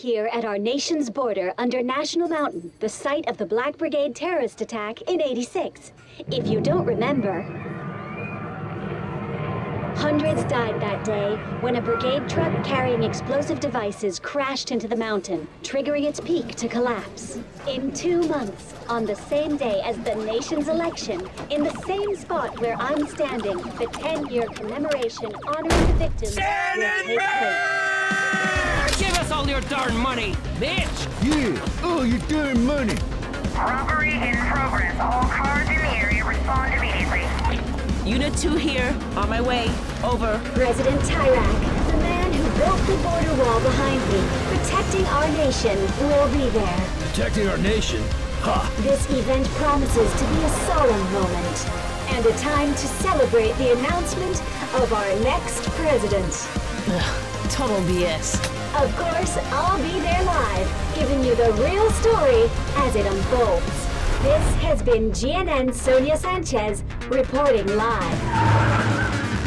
here at our nation's border under National Mountain, the site of the Black Brigade terrorist attack in 86. If you don't remember, Hundreds died that day when a brigade truck carrying explosive devices crashed into the mountain, triggering its peak to collapse. In two months, on the same day as the nation's election, in the same spot where I'm standing, the 10-year commemoration honoring the victims will take place. Give us all your darn money, bitch! Yeah, all your darn money. Robbery in progress. All cars in the area respond immediately. Unit 2 here. On my way. Over. President Tyrak, the man who built the border wall behind me, protecting our nation, will be there. Protecting our nation? Ha! This event promises to be a solemn moment and a time to celebrate the announcement of our next president. Ugh, total BS. Of course, I'll be there live, giving you the real story as it unfolds. This has been GNN Sonia Sanchez reporting live.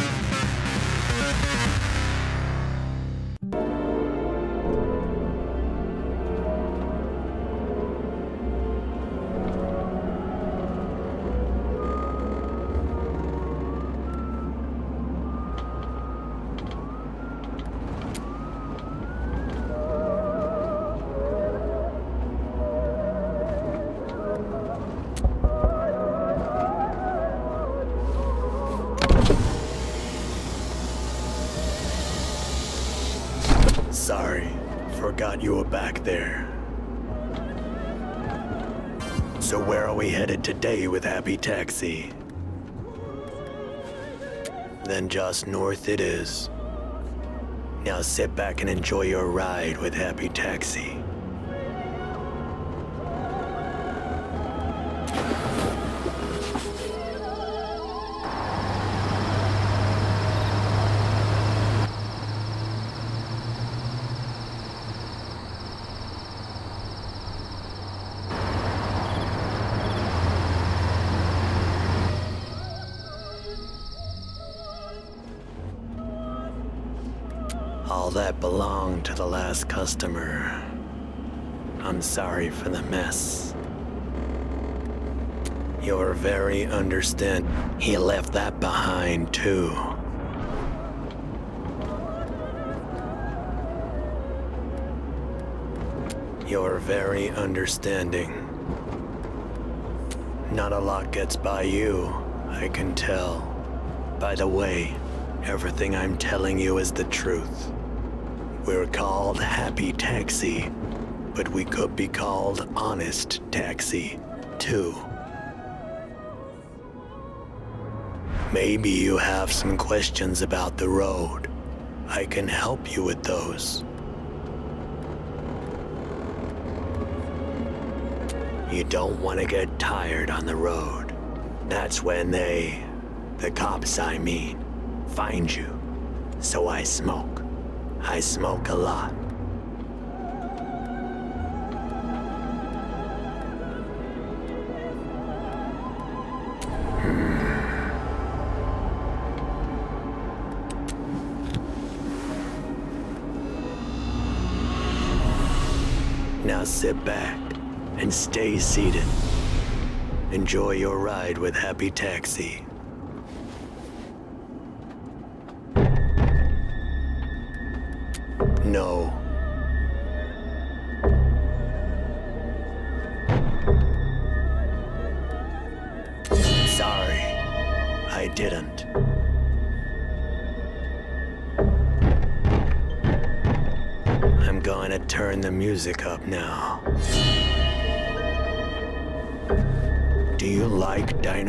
Happy Taxi? Then just north it is. Now sit back and enjoy your ride with Happy Taxi. That belonged to the last customer. I'm sorry for the mess. You're very understand. He left that behind too. You're very understanding. Not a lot gets by you, I can tell. By the way, everything I'm telling you is the truth. We're called Happy Taxi, but we could be called Honest Taxi, too. Maybe you have some questions about the road. I can help you with those. You don't want to get tired on the road. That's when they, the cops I mean, find you. So I smoke. I smoke a lot. Hmm. Now sit back and stay seated. Enjoy your ride with Happy Taxi.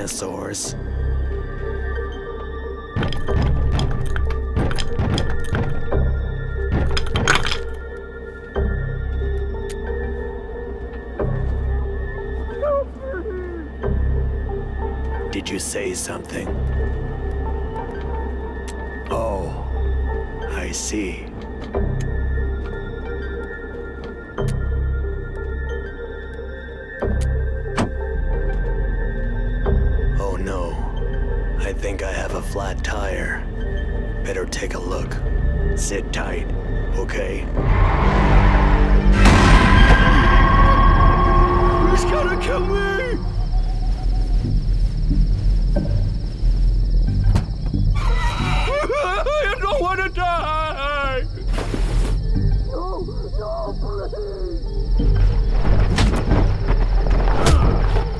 Dinosaurs? think I have a flat tire. Better take a look. Sit tight, okay? He's gonna kill me! I don't want to die! No, no, please!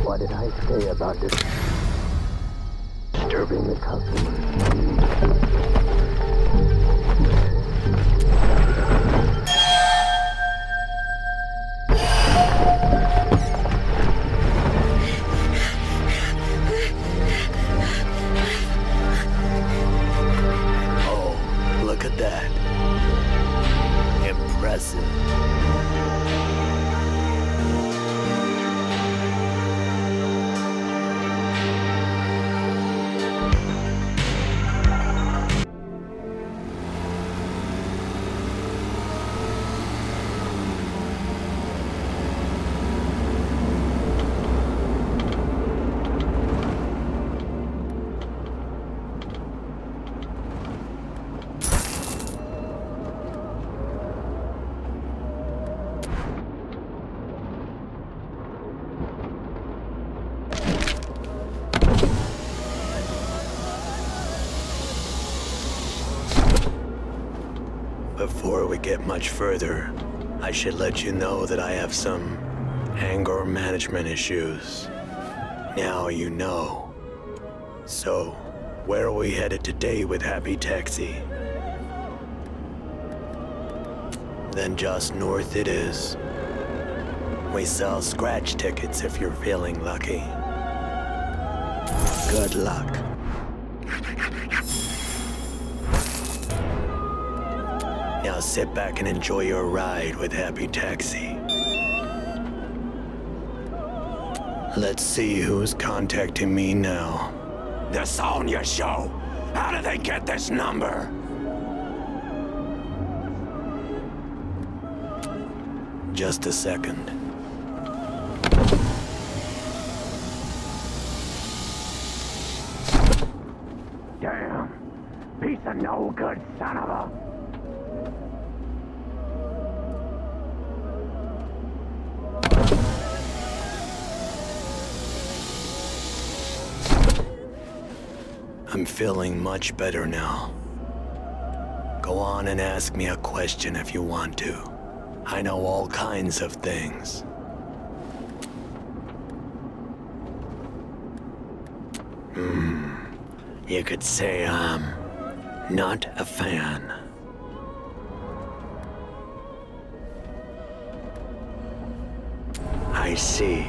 What did I say about this? Disturbing the customer. Much further, I should let you know that I have some anger management issues. Now you know. So, where are we headed today with Happy Taxi? Then just north it is. We sell scratch tickets if you're feeling lucky. Good luck. Sit back and enjoy your ride with Happy Taxi. Let's see who's contacting me now. The Sonya Show! How did they get this number? Just a second. Damn. Piece of no good son of a... I'm feeling much better now. Go on and ask me a question if you want to. I know all kinds of things. Hmm. You could say I'm not a fan. I see.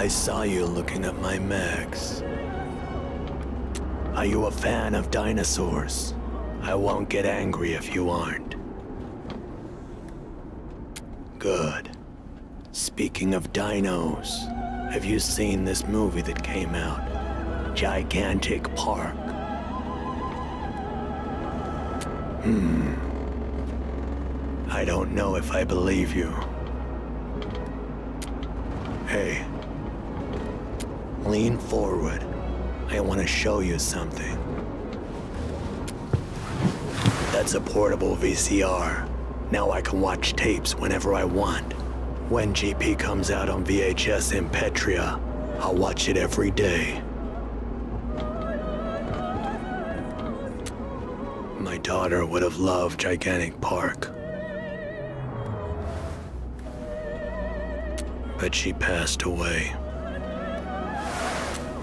I saw you looking at my mechs. Are you a fan of dinosaurs? I won't get angry if you aren't. Good. Speaking of dinos, have you seen this movie that came out? Gigantic Park. Hmm. I don't know if I believe you. Hey. Lean forward. I want to show you something. That's a portable VCR. Now I can watch tapes whenever I want. When GP comes out on VHS in Petria, I'll watch it every day. My daughter would have loved Gigantic Park. But she passed away.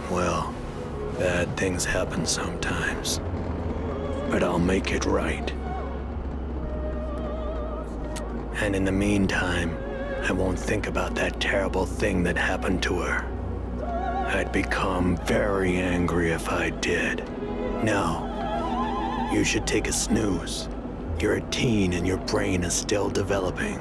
Well, bad things happen sometimes. But I'll make it right. And in the meantime, I won't think about that terrible thing that happened to her. I'd become very angry if I did. No. You should take a snooze. You're a teen and your brain is still developing.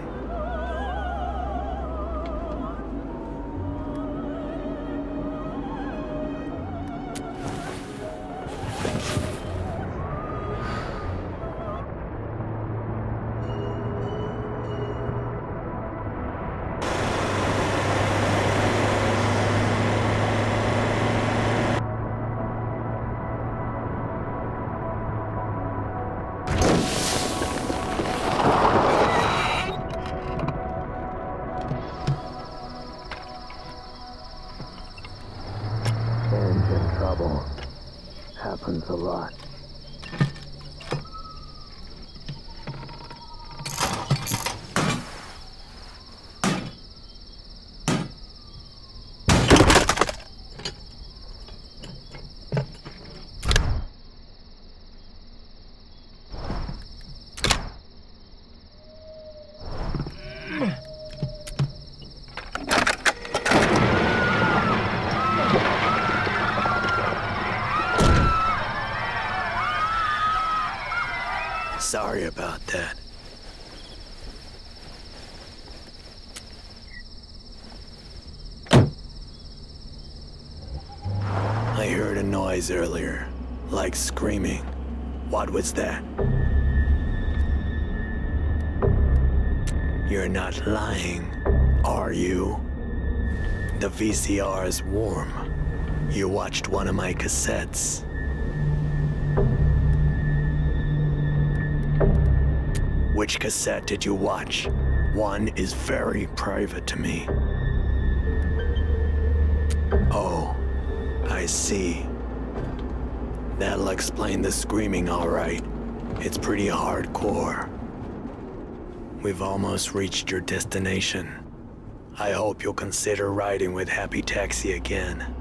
Earlier, like screaming. What was that? You're not lying, are you? The VCR is warm. You watched one of my cassettes. Which cassette did you watch? One is very private to me. Oh, I see. That'll explain the screaming, all right. It's pretty hardcore. We've almost reached your destination. I hope you'll consider riding with Happy Taxi again.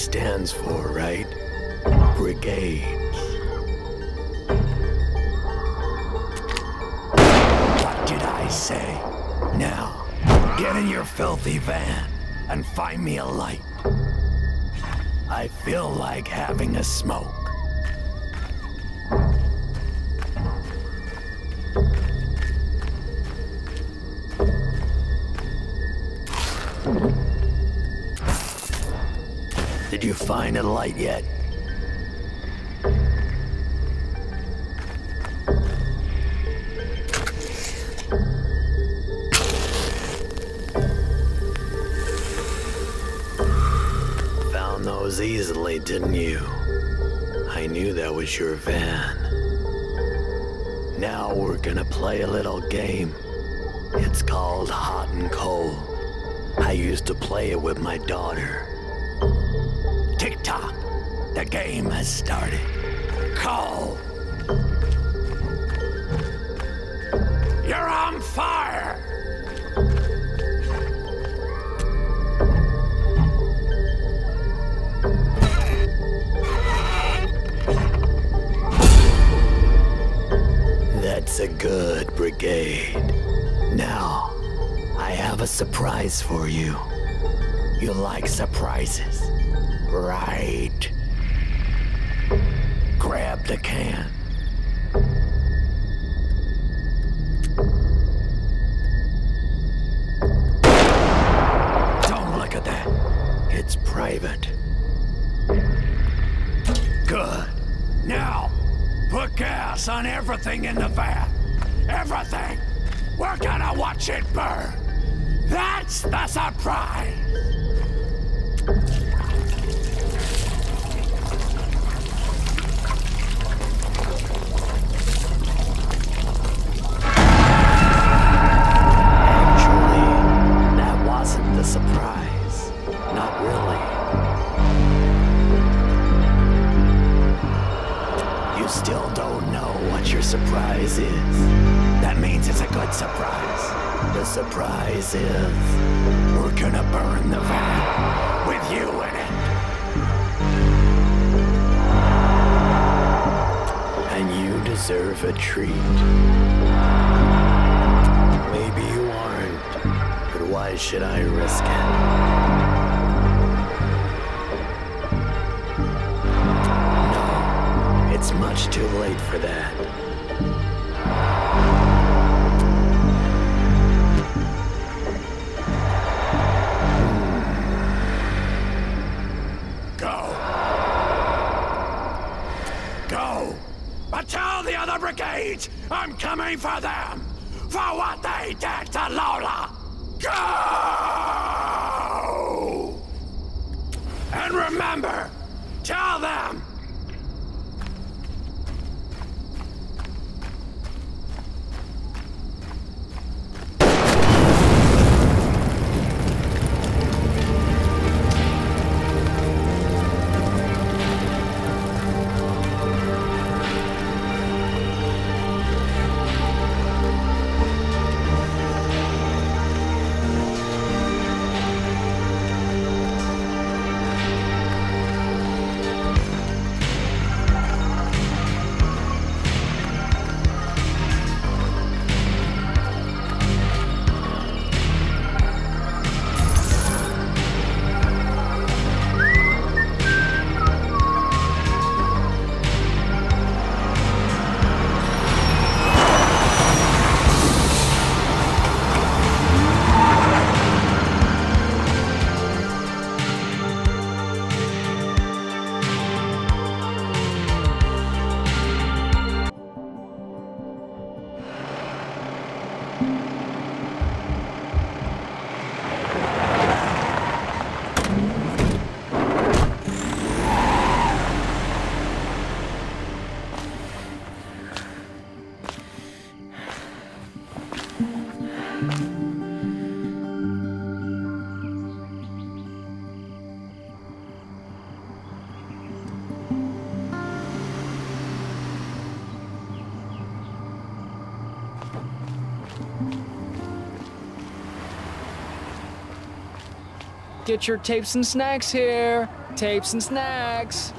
Stands for, right? Brigades. What did I say? Now, get in your filthy van and find me a light. I feel like having a smoke. Light yet? Found those easily, didn't you? I knew that was your van. Now we're gonna play a little game. It's called Hot and Cold. I used to play it with my daughter. Tick tock, the game has started. Call. You're on fire! That's a good brigade. Now, I have a surprise for you. You like surprises, right? grab the can. Don't look at that. It's private. Good. Now, put gas on everything in the van. Everything. We're gonna watch it burn. That's the surprise. Deserve treat. Maybe you aren't, but why should I risk it? What they did to Get your tapes and snacks here. Tapes and snacks.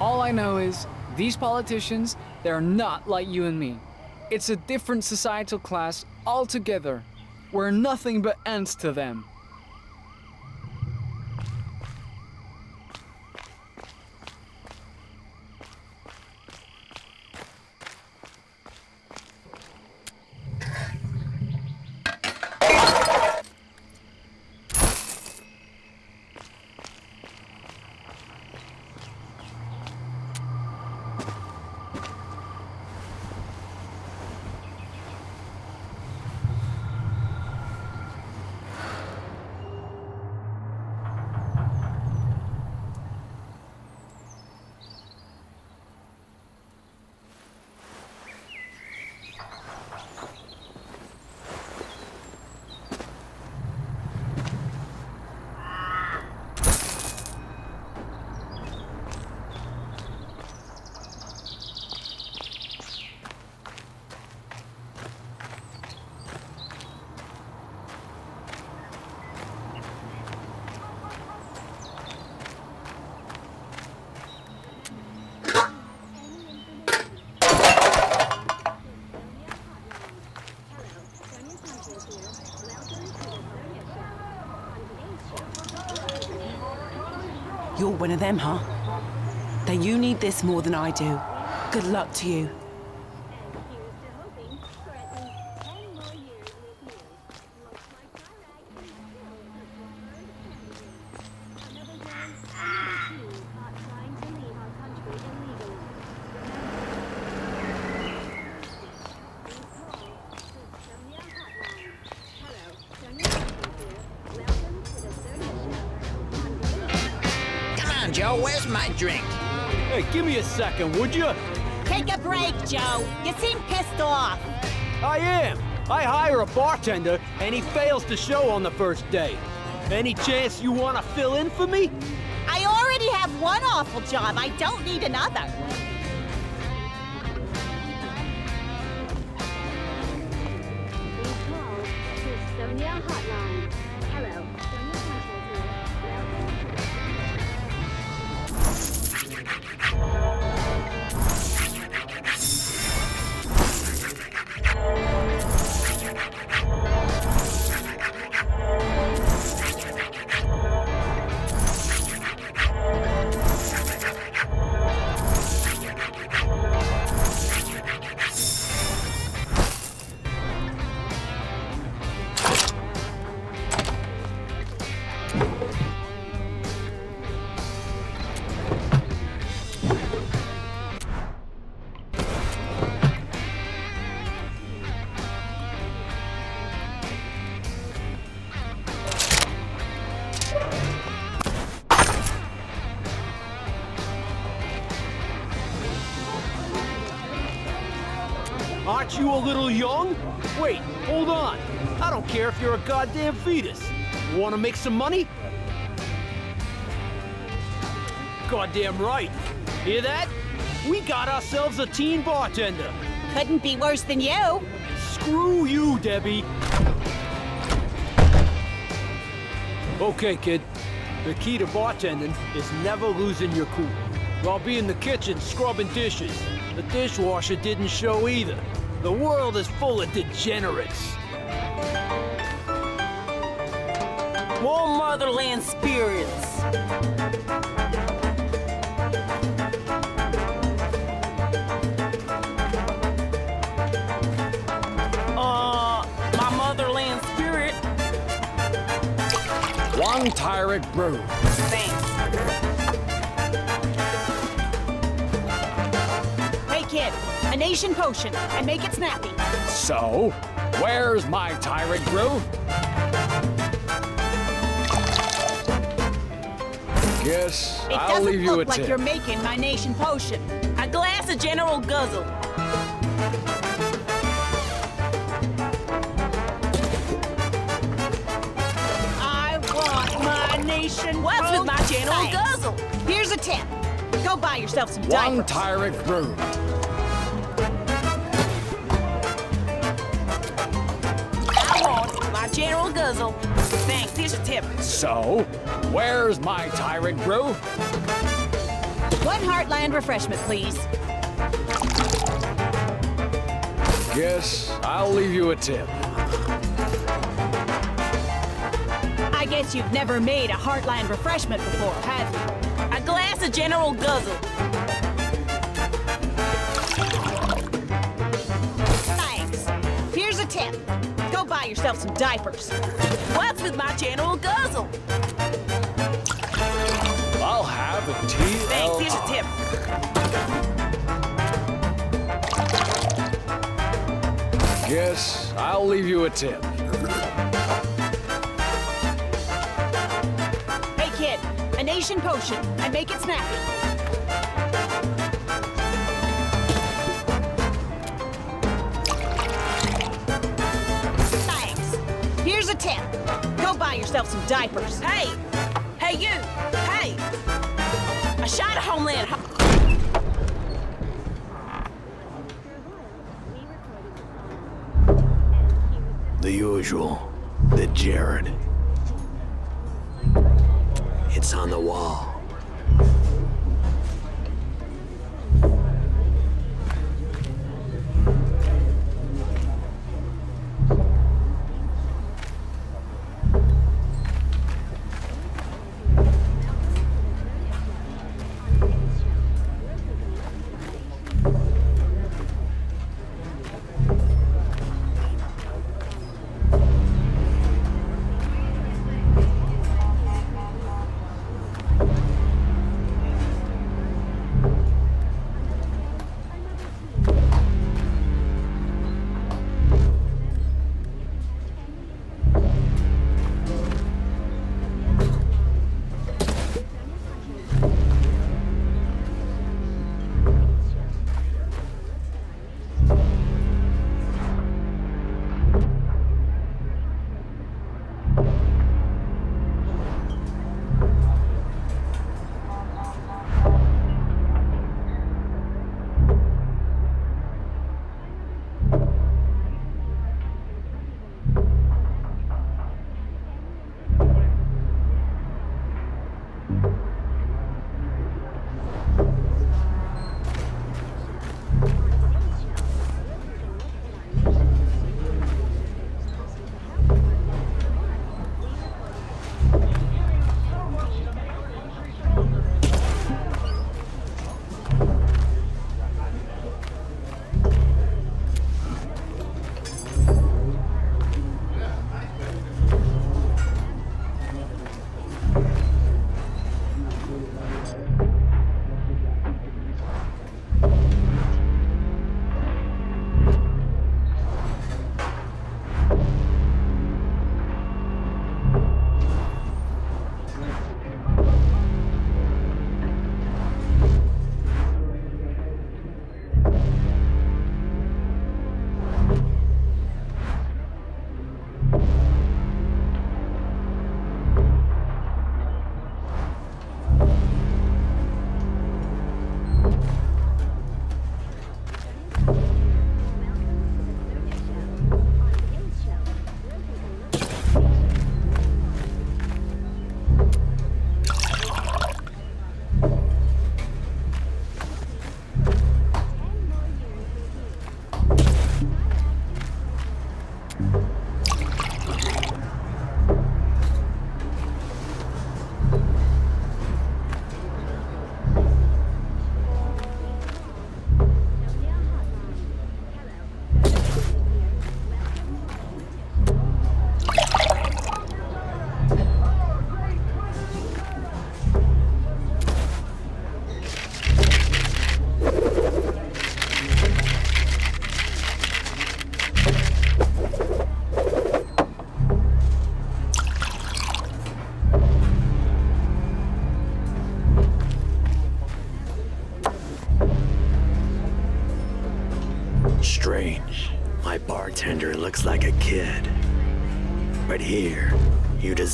All I know is these politicians, they're not like you and me. It's a different societal class altogether. We're nothing but ants to them. One of them, huh? Then you need this more than I do. Good luck to you. Second, would you? Take a break, Joe. You seem pissed off. I am. I hire a bartender, and he fails to show on the first day. Any chance you want to fill in for me? I already have one awful job. I don't need another. Aren't you a little young? Wait, hold on. I don't care if you're a goddamn fetus. Want to make some money? Goddamn right. Hear that? We got ourselves a teen bartender. Couldn't be worse than you. Screw you, Debbie. Okay, kid. The key to bartending is never losing your cool. I'll be in the kitchen scrubbing dishes. The dishwasher didn't show either. The world is full of degenerates. More motherland spirits. Uh, my motherland spirit. One Tyrant Brew. Thanks. Kid, a nation potion, and make it snappy. So, where's my Tyrant Brew? Guess It I'll doesn't leave you a look like tip. you're making my nation potion. A glass of General Guzzle. I want my nation What's with my potion. General Thanks. Guzzle? Here's a tip. Go buy yourself some One diapers. Tyrant Brew. A tip. So, where's my Tyrant Brew? One Heartland refreshment, please. Guess I'll leave you a tip. I guess you've never made a Heartland refreshment before, have you? A glass of General Guzzle. Thanks. Here's a tip. Buy yourself some diapers. What's with my General Guzzle? I'll have a Thanks, here's a tip. Guess I'll leave you a tip. Hey, kid, a nation potion, and make it snappy. A tip. Go buy yourself some diapers. Hey! Hey, you! Hey! A shot of Homeland. Ho- The usual. The Jarod. It's on the wall.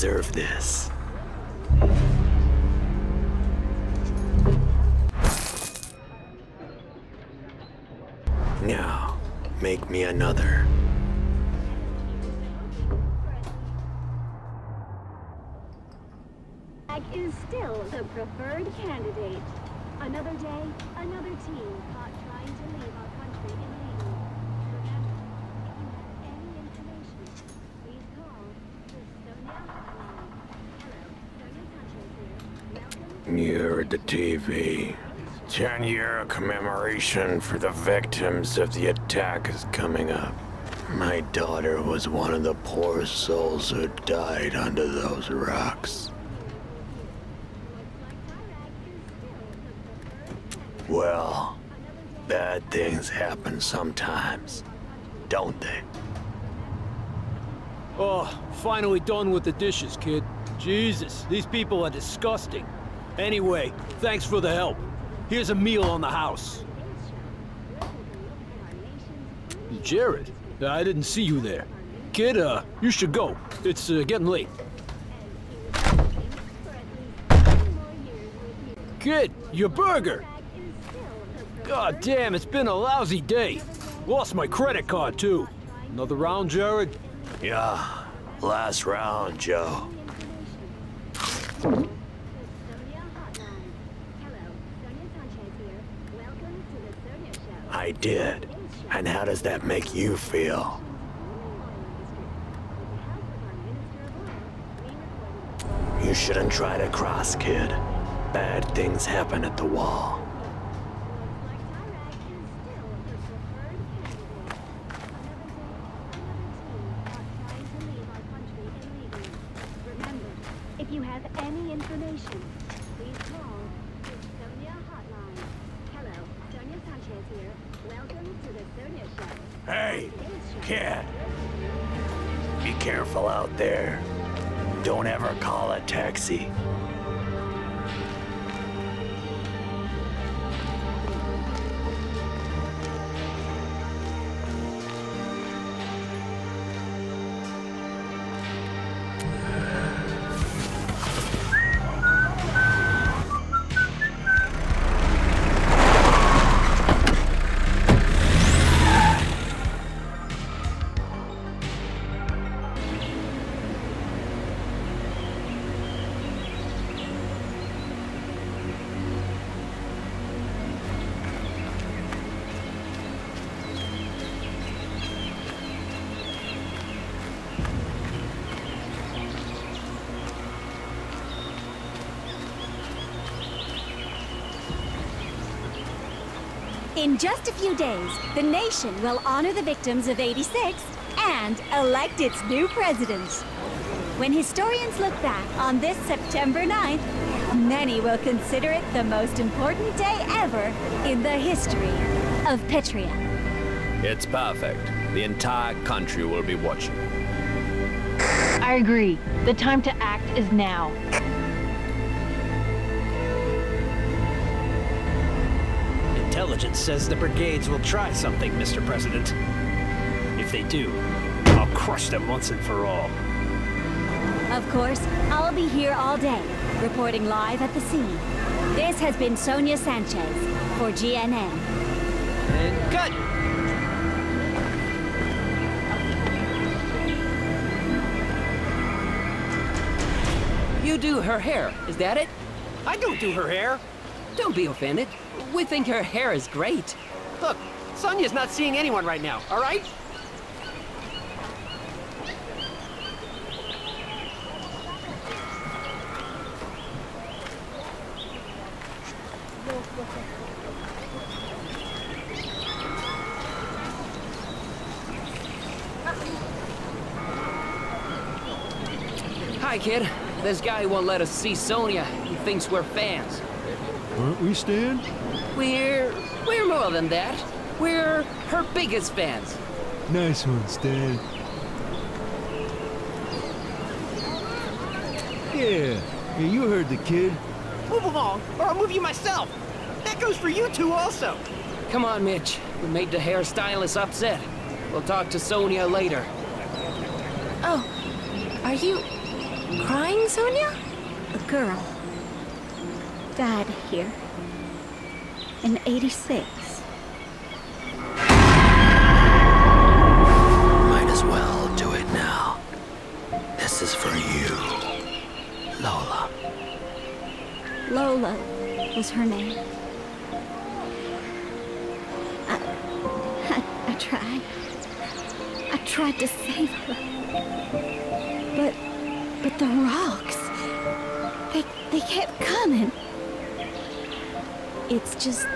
Deserve this. You're at the TV. 10 year commemoration for the victims of the attack is coming up. My daughter was one of the poor souls who died under those rocks. Well, bad things happen sometimes, don't they? Oh, finally done with the dishes, kid. Jesus, these people are disgusting. Anyway, thanks for the help. Here's a meal on the house. Jarod, I didn't see you there. Kid, uh, you should go. It's uh, getting late. Kid, your burger! God damn, it's been a lousy day. Lost my credit card, too. Another round, Jarod? Yeah, last round, Joe. Sonia hotline. Hello, Sonia Sanchez here. Welcome to the Sonia Show. I did. And how does that make you feel? You shouldn't try to cross, kid. Bad things happen at the wall. In just a few days, the nation will honor the victims of 86 and elect its new president. When historians look back on this September 9th, many will consider it the most important day ever in the history of Petria. It's perfect. The entire country will be watching. I agree. The time to act is now. Intelligence says the brigades will try something, Mr. President. If they do, I'll crush them once and for all. Of course, I'll be here all day, reporting live at the scene. This has been Sonia Sanchez for GNN. And cut! You do her hair, is that it? I don't do her hair. Don't be offended. We think her hair is great. Look, Sonia's not seeing anyone right now, all right? Hi, kid. This guy won't let us see Sonia. He thinks we're fans. Aren't we, Stan? We're... we're more than that. We're her biggest fans. Nice one, Stan. Yeah, yeah, you heard the kid. Move along, or I'll move you myself. That goes for you two also. Come on, Mitch. We made the hairstylist upset. We'll talk to Sonia later. Oh, are you crying, Sonia? A girl Dad here in 86. Might as well do it now. This is for you, Lola. Lola was her name. I, I, I tried. I tried to save her. But, but the rocks, they, they kept coming. It's just,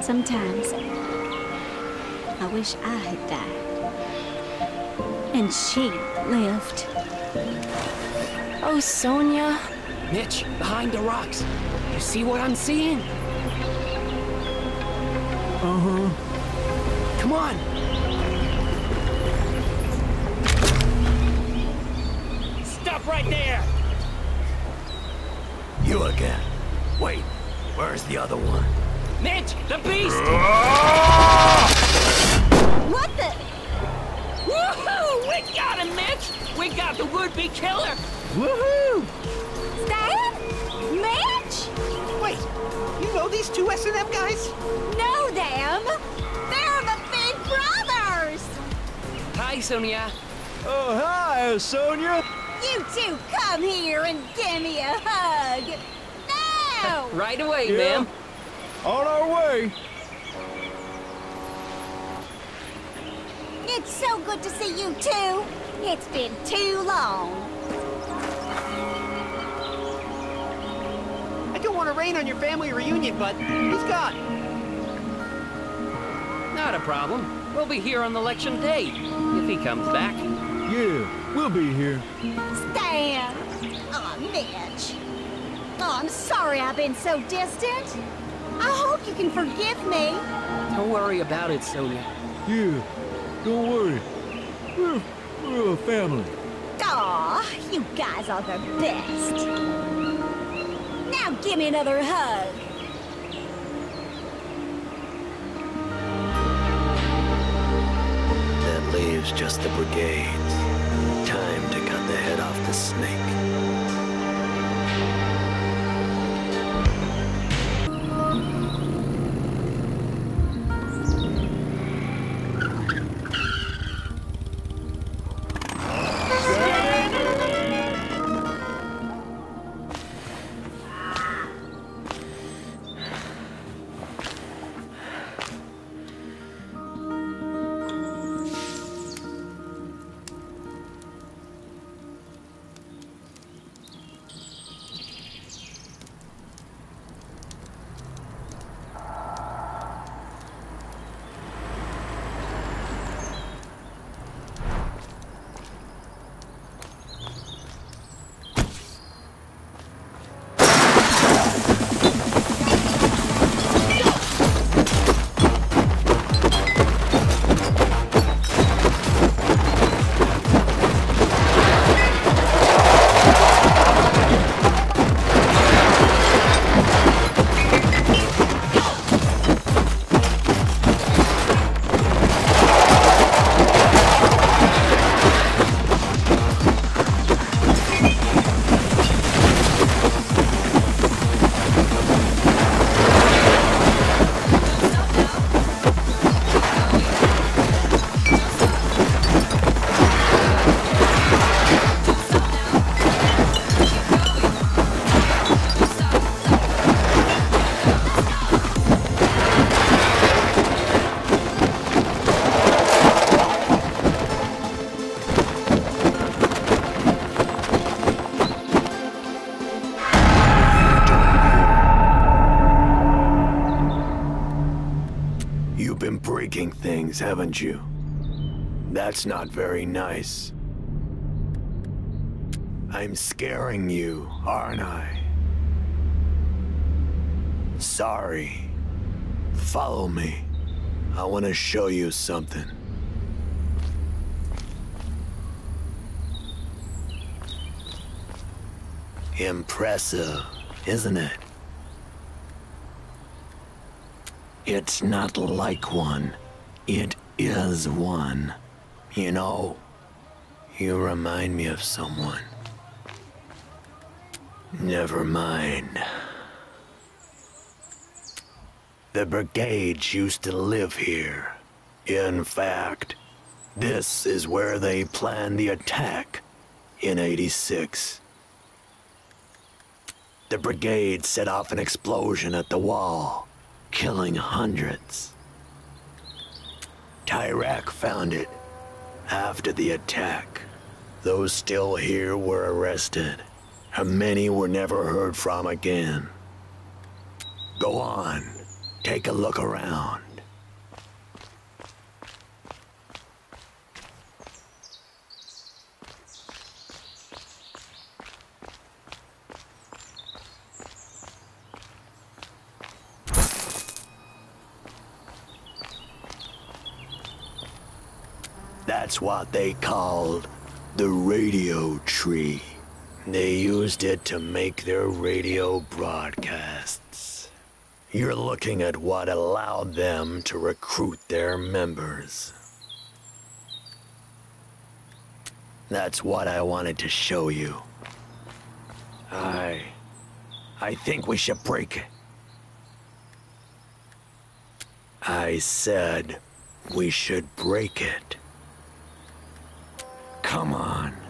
sometimes, I wish I had died. And she lived. Oh, Sonia. Mitch, behind the rocks. You see what I'm seeing? Uh-huh. Come on. Where's the other one? Mitch, the beast! What the? Woohoo! We got him, Mitch! We got the would-be killer! Woohoo! Stan? Mitch? Wait, you know these two S&M guys? Know them? They're the Big Brothers! Hi, Sonia. Oh, hi, Sonia. You two come here and give me a hug! Now! Right away, Yeah. ma'am. On our way. It's so good to see you too. It's been too long! I don't want to rain on your family reunion, but he's gone. Not a problem. We'll be here on election day, if he comes back. Yeah, we'll be here. Stan! Oh, Mitch. Oh, I'm sorry I've been so distant. I hope you can forgive me. Don't worry about it, Sonia. Yeah, don't worry. We're, we're a family. Aw, you guys are the best. Now give me another hug. That leaves just the brigades. Time to cut the head off the snake. Haven't you? That's not very nice. I'm scaring you, aren't I? Sorry. Follow me. I want to show you something. Impressive, isn't it? It's not like one. It is one. You know, you remind me of someone. Never mind. The brigades used to live here. In fact, this is where they planned the attack in 86. The brigade set off an explosion at the wall, killing hundreds. Tyrak found it after the attack. Those still here were arrested, and many were never heard from again. Go on, take a look around. That's what they called the radio tree. They used it to make their radio broadcasts. You're looking at what allowed them to recruit their members. That's what I wanted to show you. I... I think we should break it. I said we should break it. Come on.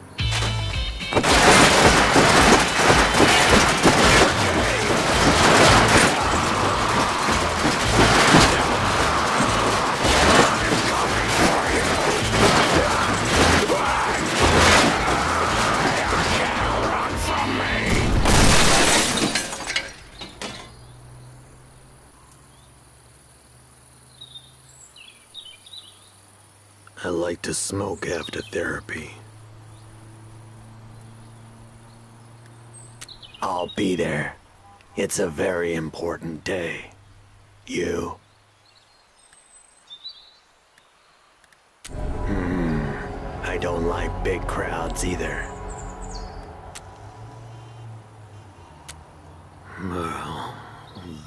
Like to smoke after therapy. I'll be there. It's a very important day. You? Hmm. I don't like big crowds either. Well,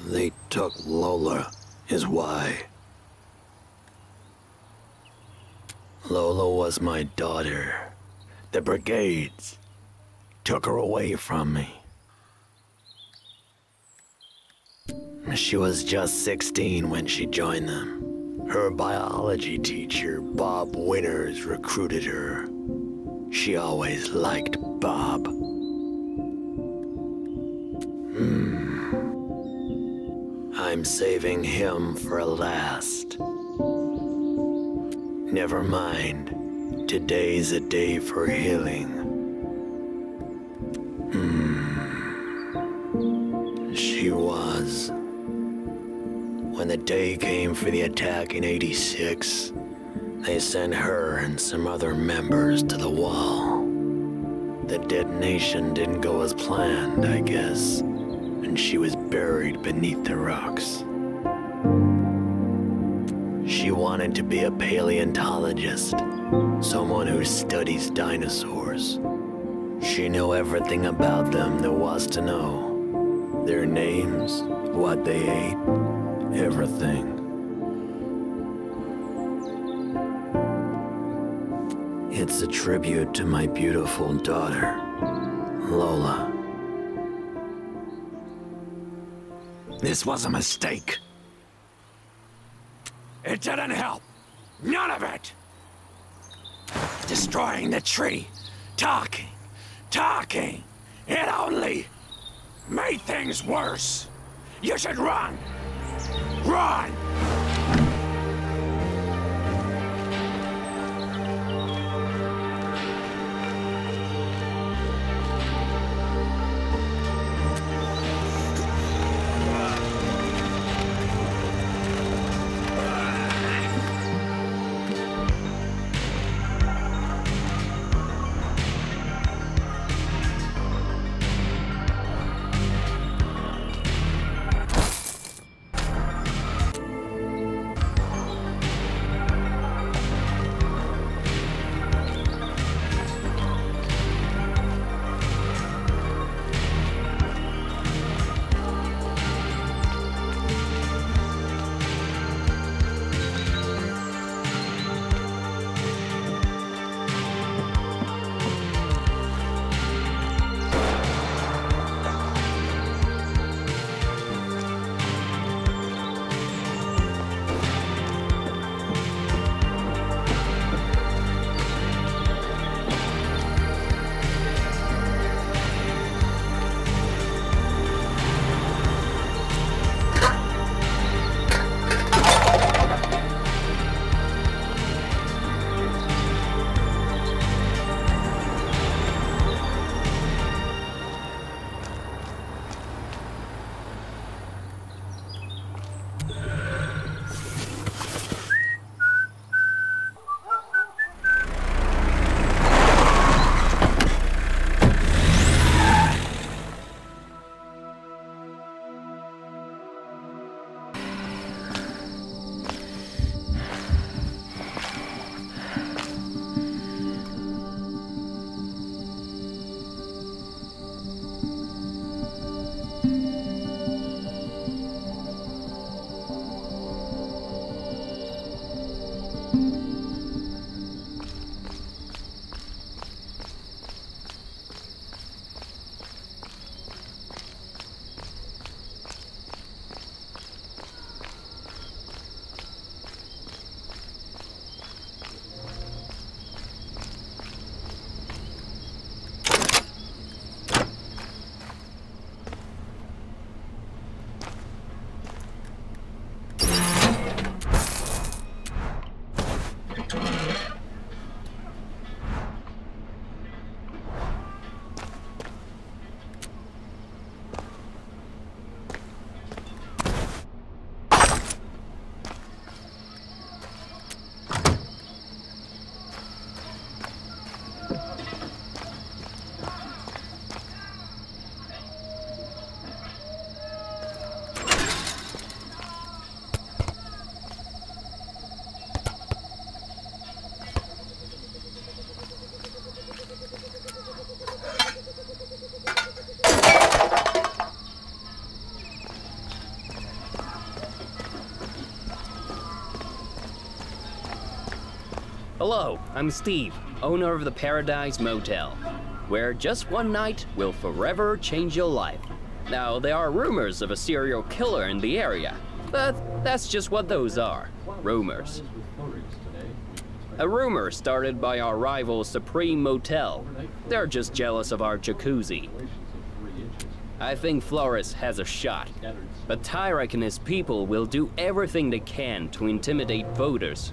they took Lola, is why. Lola was my daughter. The brigades took her away from me. She was just 16 when she joined them. Her biology teacher, Bob Winters, recruited her. She always liked Bob. Hmm. I'm saving him for last. Never mind. Today's a day for healing. Hmm. She was. When the day came for the attack in 86, they sent her and some other members to the wall. The detonation didn't go as planned, I guess, and she was buried beneath the rocks. She wanted to be a paleontologist, someone who studies dinosaurs. She knew everything about them there was to know. Their names, what they ate, everything. It's a tribute to my beautiful daughter, Lola. This was a mistake. It didn't help. None of it. Destroying the tree. Talking. Talking. It only made things worse. You should run. Run! Hello, I'm Steve, owner of the Paradise Motel, where just one night will forever change your life. Now, there are rumors of a serial killer in the area, but that's just what those are rumors. A rumor started by our rival Supreme Motel. They're just jealous of our jacuzzi. I think Flores has a shot, but Tyrak and his people will do everything they can to intimidate voters.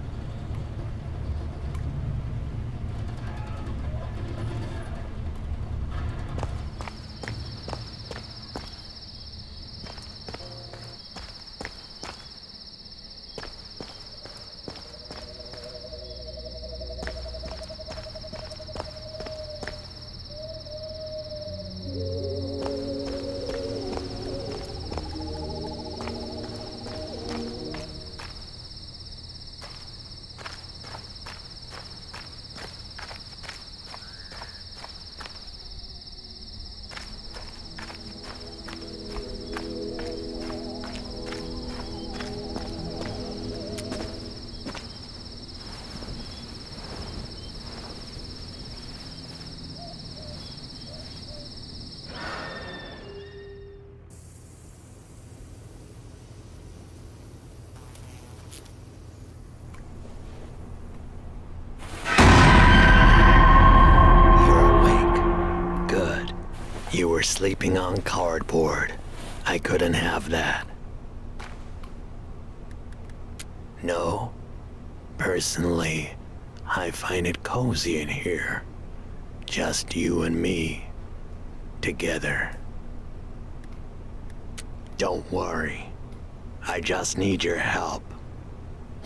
Need your help.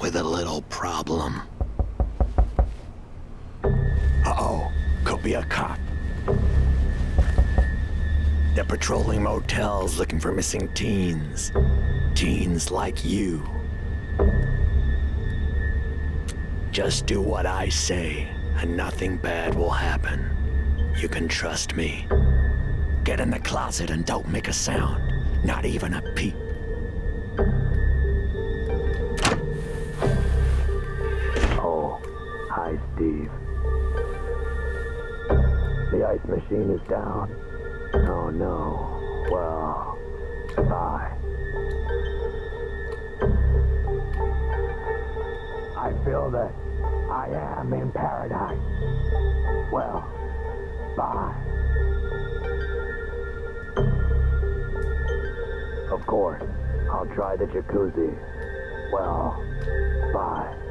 With a little problem. Uh-oh. Could be a cop. They're patrolling motels looking for missing teens. Teens like you. Just do what I say, and nothing bad will happen. You can trust me. Get in the closet and don't make a sound. Not even a peep. Steve. The ice machine is down. Oh no. Well, bye. I feel that I am in paradise. Well, bye. Of course, I'll try the jacuzzi. Well, bye.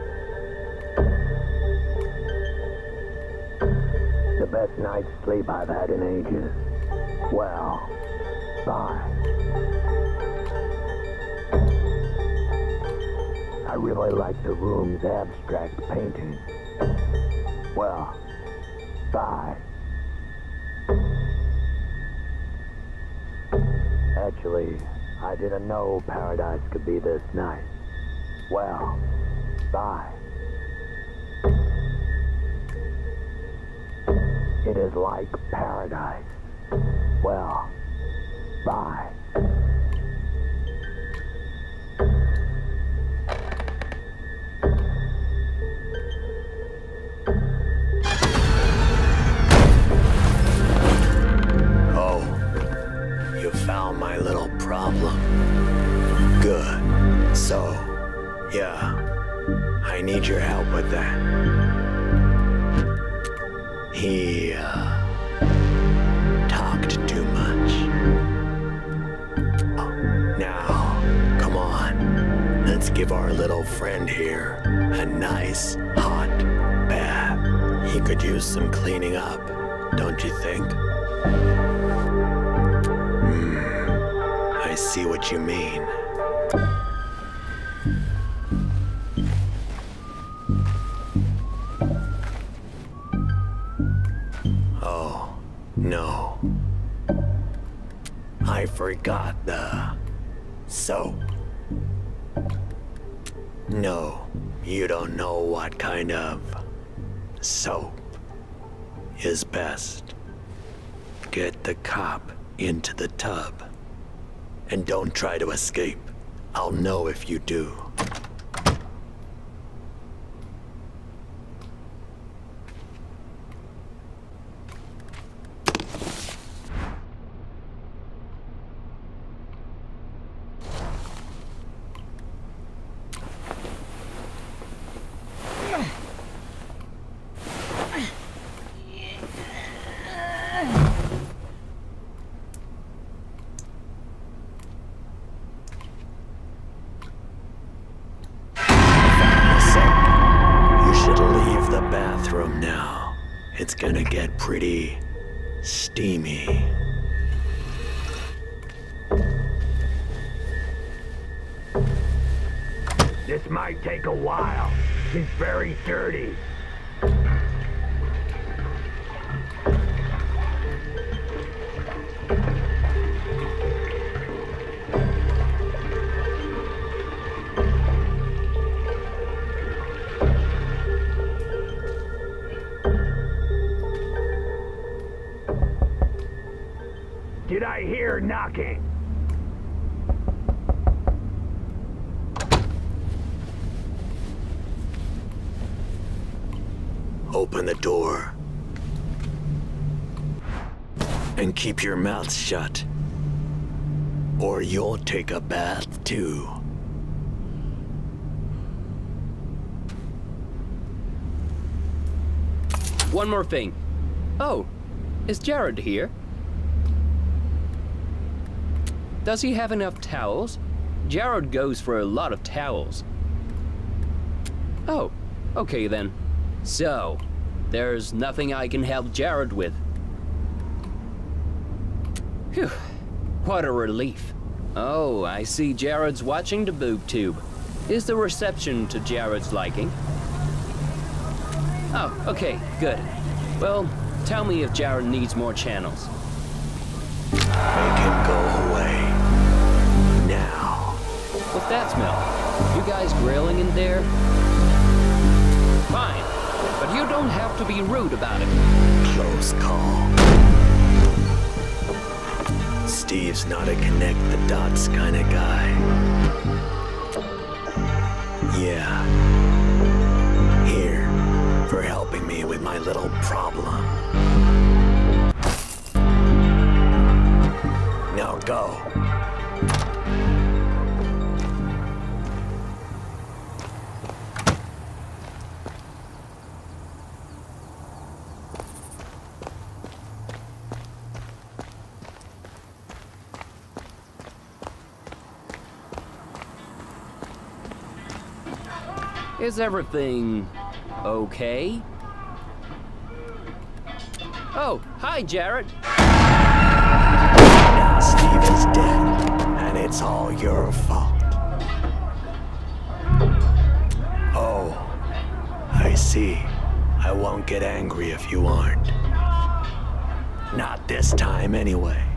Best night's sleep I've had in ages. Well, bye. I really like the room's abstract painting. Well, bye. Actually, I didn't know paradise could be this nice. Well, bye. It is like paradise. Well, bye. Oh, you found my little problem. Good. So, yeah, I need your help with that. Give our little friend here a nice, hot bath. He could use some cleaning up, don't you think? Hmm, I see what you mean. Oh, no. I forgot the soap. No, you don't know what kind of soap is best. Get the cop into the tub. And don't try to escape. I'll know if you do. Keep your mouth shut. Or you'll take a bath too. One more thing. Oh, is Jarod here? Does he have enough towels? Jarod goes for a lot of towels. Oh, okay then. So, there's nothing I can help Jarod with. What a relief. Oh, I see Jarod's watching the boob tube. Is the reception to Jarod's liking? Oh, okay, good. Well, tell me if Jarod needs more channels. Make him go away. Now. What's that smell? You guys grilling in there? Fine, but you don't have to be rude about it. Close call. Steve's not a connect the dots kind of guy. Yeah. Here, for helping me with my little problem. Now go. Is everything okay? Oh, hi, Jarod. Now Steve is dead, and it's all your fault. Oh, I see. I won't get angry if you aren't. Not this time, anyway.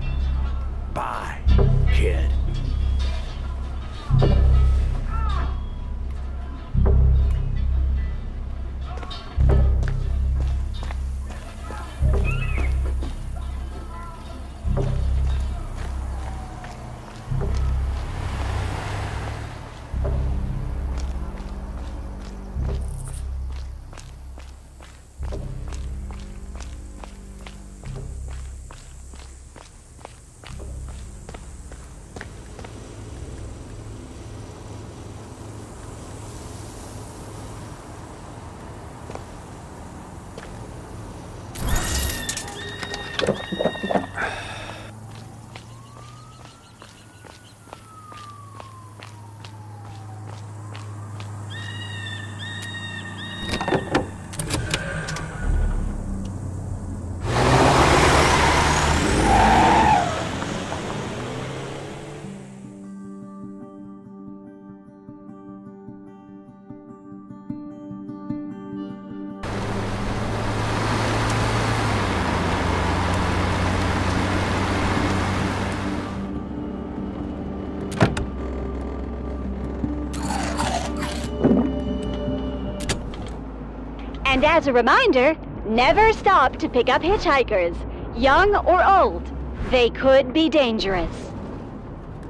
And as a reminder, never stop to pick up hitchhikers, young or old. They could be dangerous.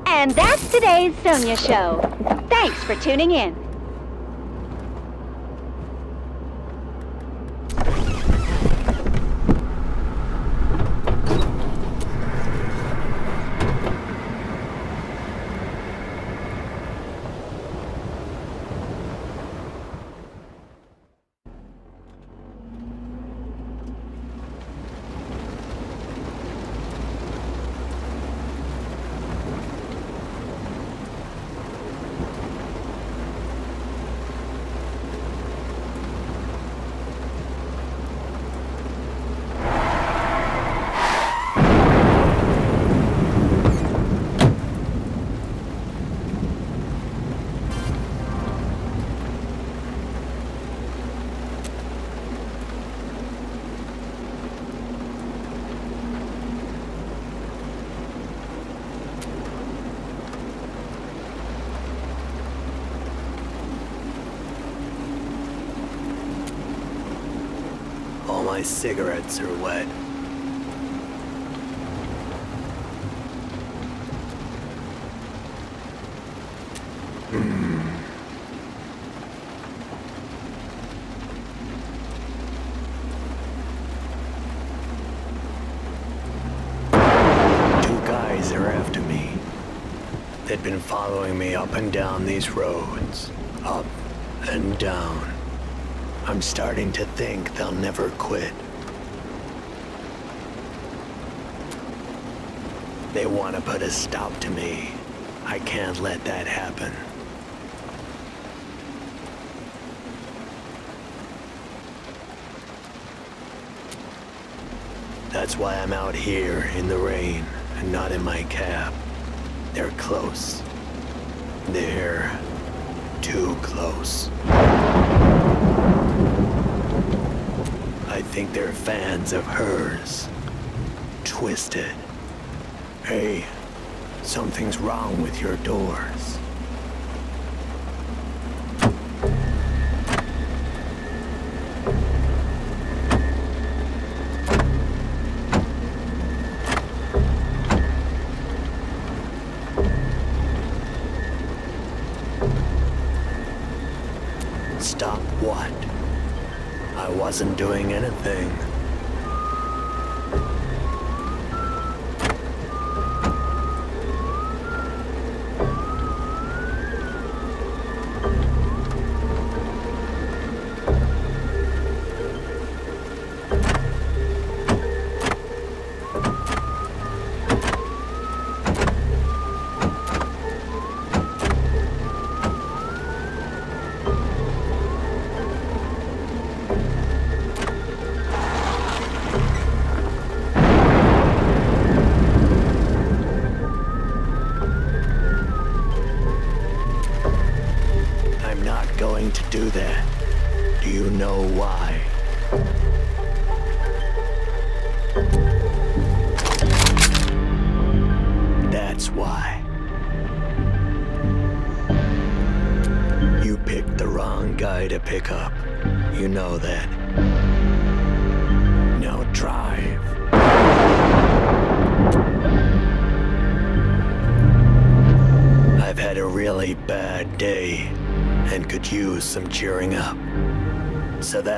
And that's today's Sonia Show. Thanks for tuning in. My cigarettes are wet. Hmm. Two guys are after me. They'd been following me up and down these roads. Up and down. Starting to think they'll never quit. They want to put a stop to me. I can't let that happen. That's why I'm out here in the rain and not in my cab. They're close. They're too close. I think they're fans of hers. Twisted. Hey, something's wrong with your doors.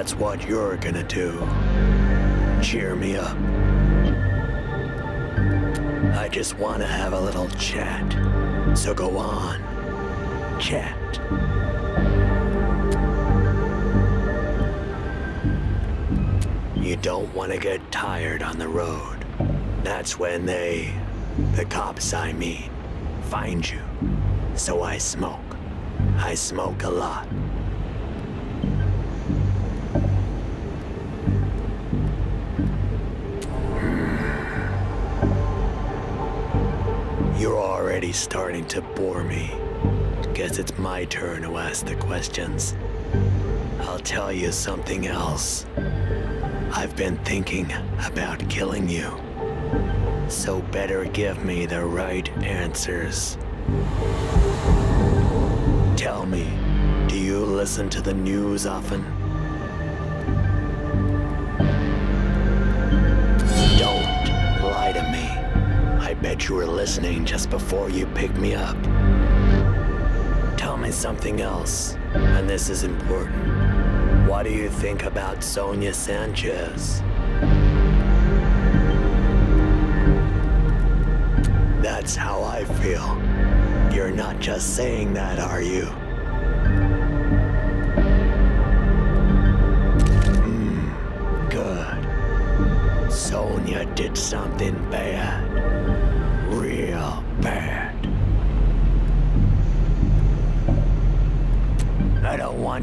That's what you're gonna do. Cheer me up. I just want to have a little chat. So go on. Chat. You don't want to get tired on the road. That's when they, the cops I mean, find you. So I smoke. I smoke a lot. Already starting to bore me. Guess it's my turn to ask the questions. I'll tell you something else. I've been thinking about killing you. So better give me the right answers. Tell me, do you listen to the news often? Bet you were listening just before you picked me up. Tell me something else, and this is important. What do you think about Sonya Sanchez? That's how I feel. You're not just saying that, are you? Hmm, good. Sonia did something bad.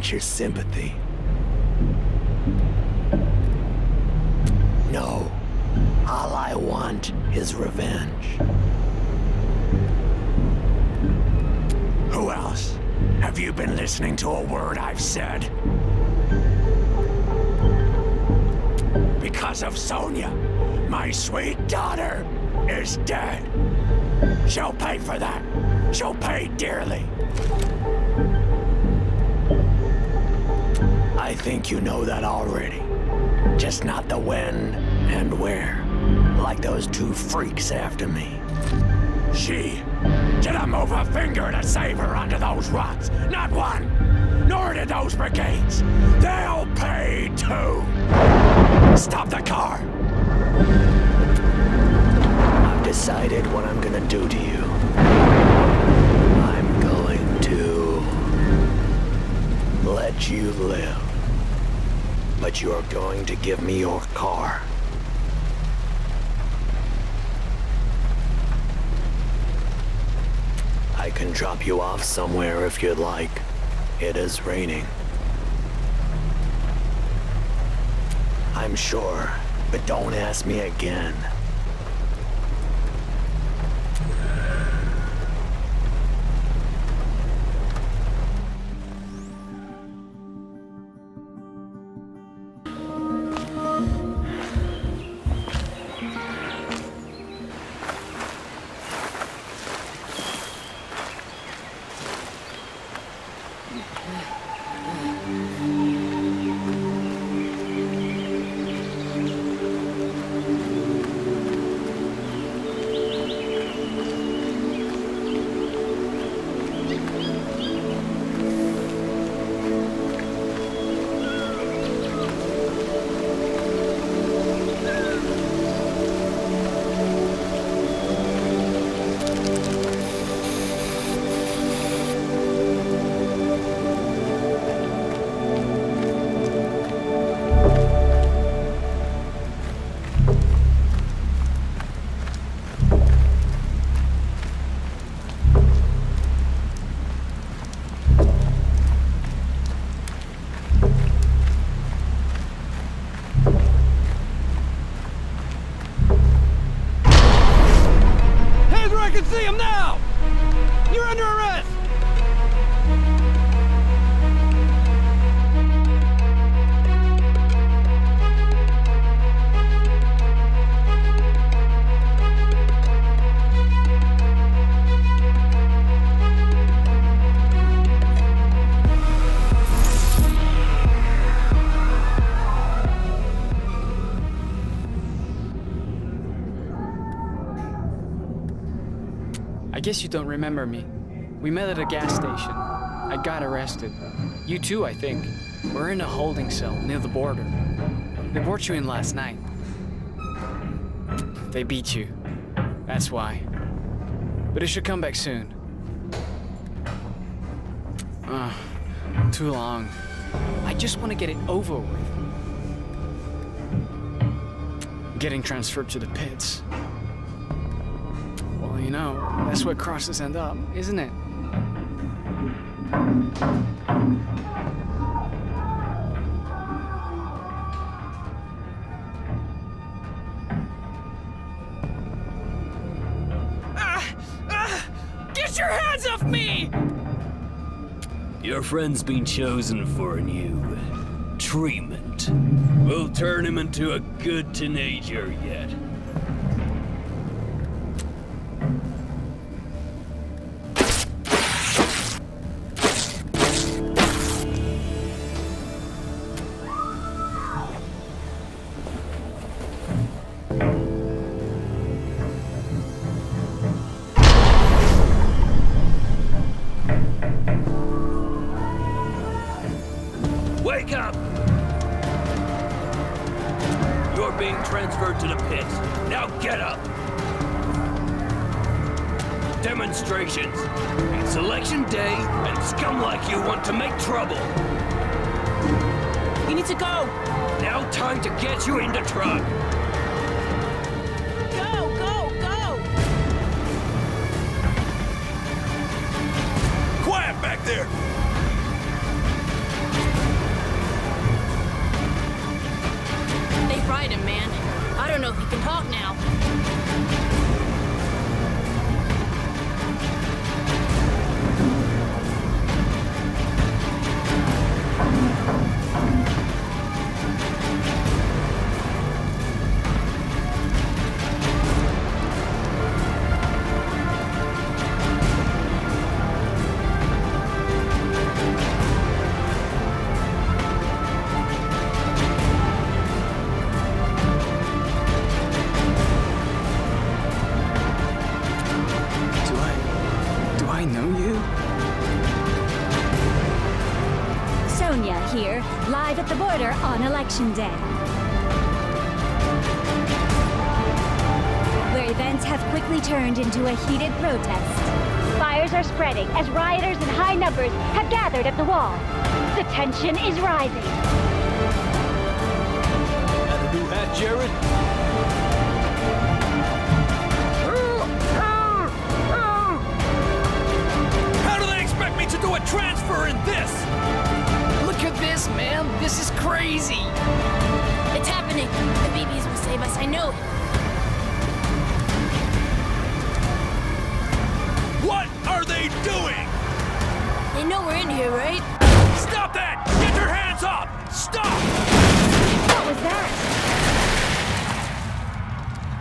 Want your sympathy. No. All I want is revenge. Who else? Have you been listening to a word I've said? Because of Sonya, my sweet daughter is dead. She'll pay for that. She'll pay dearly. I think you know that already. Just not the when and where. Like those two freaks after me. She didn't move a finger to save her under those rocks. Not one. Nor did those brigades. They'll pay too. Stop the car. I've decided what I'm gonna do to you. I'm going to let you live. But you're going to give me your car. I can drop you off somewhere if you'd like. It is raining. I'm sure, but don't ask me again. Guess you don't remember me. We met at a gas station. I got arrested. You too, I think. We're in a holding cell near the border. They brought you in last night. They beat you. That's why. But it should come back soon. Ugh, too long. I just want to get it over with. Getting transferred to the pits. You know, that's where crosses end up, isn't it? Ah, ah, get your hands off me! Your friend's been chosen for a new treatment. We'll turn him into a good teenager yet. The tension is rising. That a new hat, Jarod? How do they expect me to do a transfer in this? Look at this, man. This is crazy. It's happening. The BBs will save us, I know it. What are they doing? They know we're in here, right? Stop that! Get your hands up! Stop! What was that?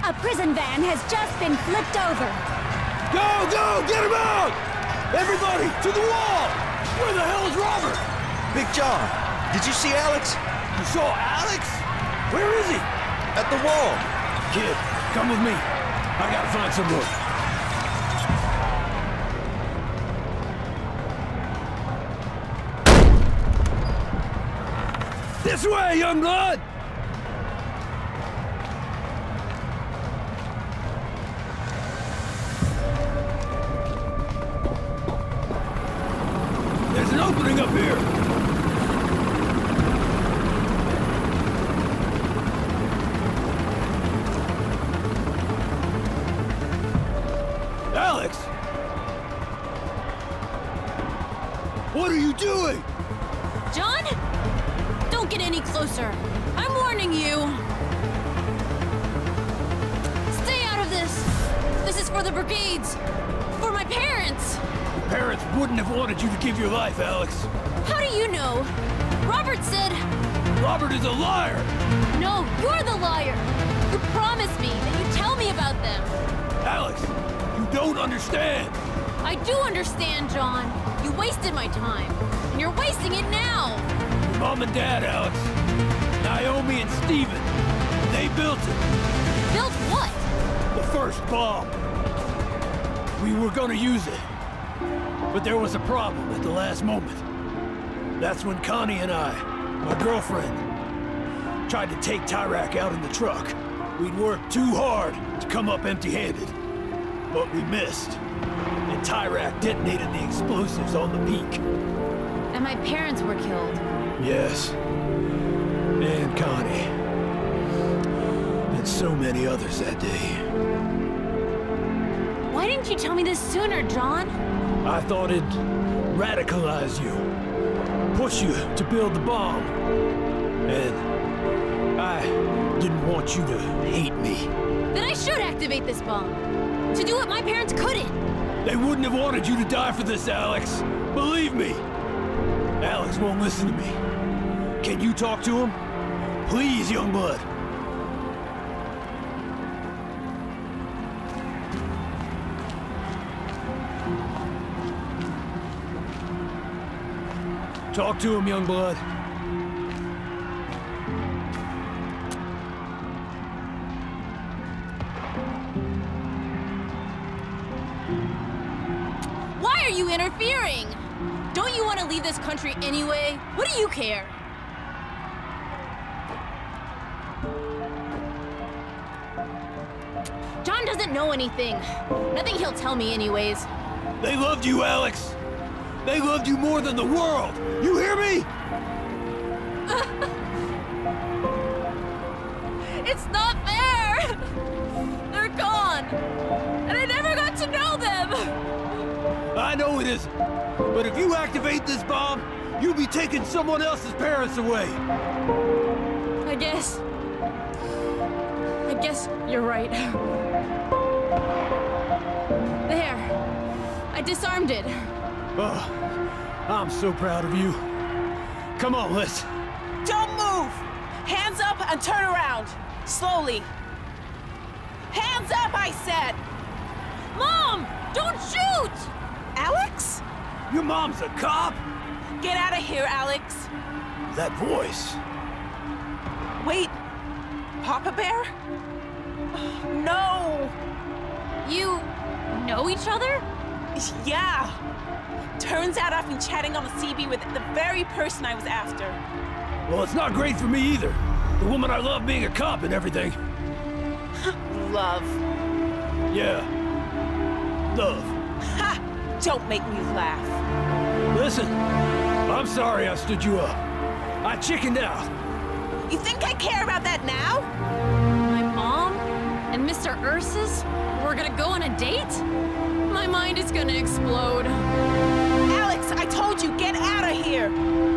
A prison van has just been flipped over. Go, go! Get him out! Everybody, to the wall! Where the hell is Robert? Big John, did you see Alex? You saw Alex? Where is he? At the wall. Kid, come with me. I gotta find some This way, young blood! Up empty-handed. But we missed. And Tyrak detonated the explosives on the peak. And my parents were killed. Yes. And Connie. And so many others that day. Why didn't you tell me this sooner, John? I thought it'd radicalize you. Push you to build the bomb. And I didn't want you to hate me. Then I should activate this bomb. To do what my parents couldn't. They wouldn't have wanted you to die for this, Alex. Believe me. Alex won't listen to me. Can you talk to him? Please, young blood. Talk to him, young blood. Country anyway? What do you care? John doesn't know anything. Nothing he'll tell me anyways. They loved you, Alex. They loved you more than the world. You hear me? I know it isn't. But if you activate this bomb, you'll be taking someone else's parents away. I guess. I guess you're right. There. I disarmed it. Oh, I'm so proud of you. Come on, let's... Don't move! Hands up and turn around. Slowly. Hands up, I said! Mom! Don't shoot! Alex? Your mom's a cop? Get out of here, Alex. That voice. Wait. Papa Bear? No! You know each other? Yeah. Turns out I've been chatting on the CB with the very person I was after. Well, it's not great for me either. The woman I love being a cop and everything. Love. Yeah. Love. Ha! Don't make me laugh. Listen, I'm sorry I stood you up. I chickened out. You think I care about that now? My mom and Mr. Ursus We're gonna go on a date? My mind is gonna explode. Alex, I told you, get out of here!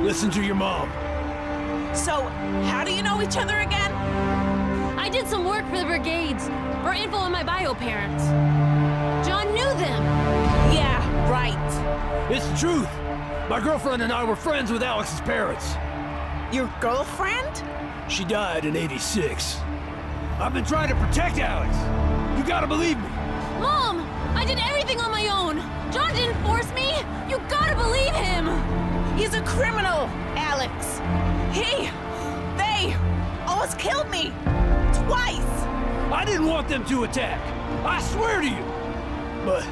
Listen to your mom. So, how do you know each other again? I did some work for the brigades, for info on my bio parents. John knew them. Yeah, right. It's the truth. My girlfriend and I were friends with Alex's parents. Your girlfriend? She died in 86. I've been trying to protect Alex. You gotta believe me. Mom! I did everything on my own! John didn't force me! You gotta believe him! He's a criminal, Alex. He, they, almost killed me. Twice. I didn't want them to attack. I swear to you. But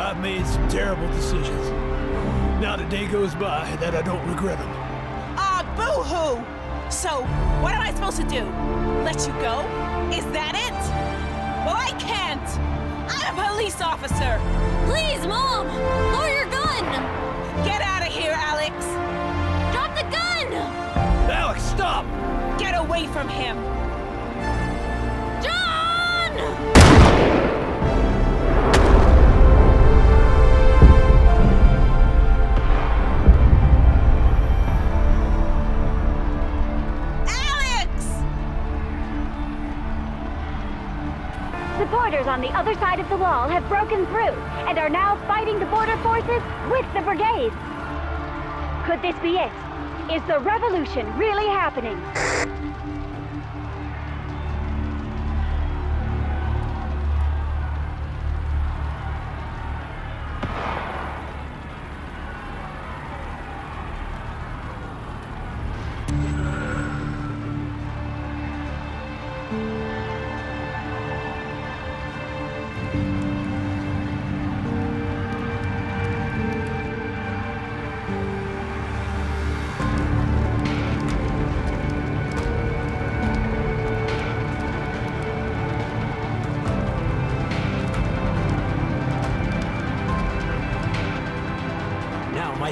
I've made some terrible decisions. Not a day goes by that I don't regret them. Ah, boo-hoo! So, what am I supposed to do? Let you go? Is that it? Well, I can't! I'm a police officer! Please, Mom! Lower your gun! Get out of here, Alex! Drop the gun! Alex, stop! Get away from him! On the other side of the wall have broken through and are now fighting the border forces with the brigades. Could this be it? Is the revolution really happening?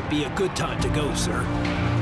Be a good time to go, sir.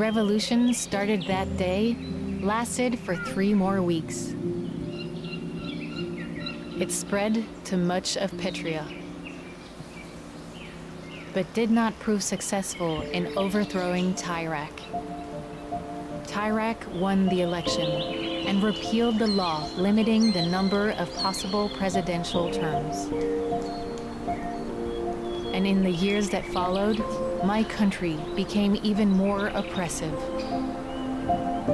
Revolution started that day, lasted for three more weeks. It spread to much of Petria, but did not prove successful in overthrowing Tyrak. Tyrak won the election and repealed the law limiting the number of possible presidential terms. And in the years that followed, my country became even more oppressive.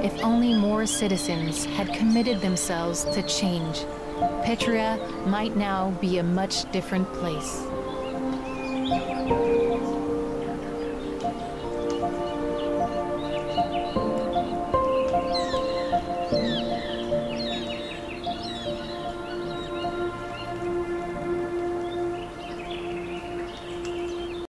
If only more citizens had committed themselves to change, Petria might now be a much different place.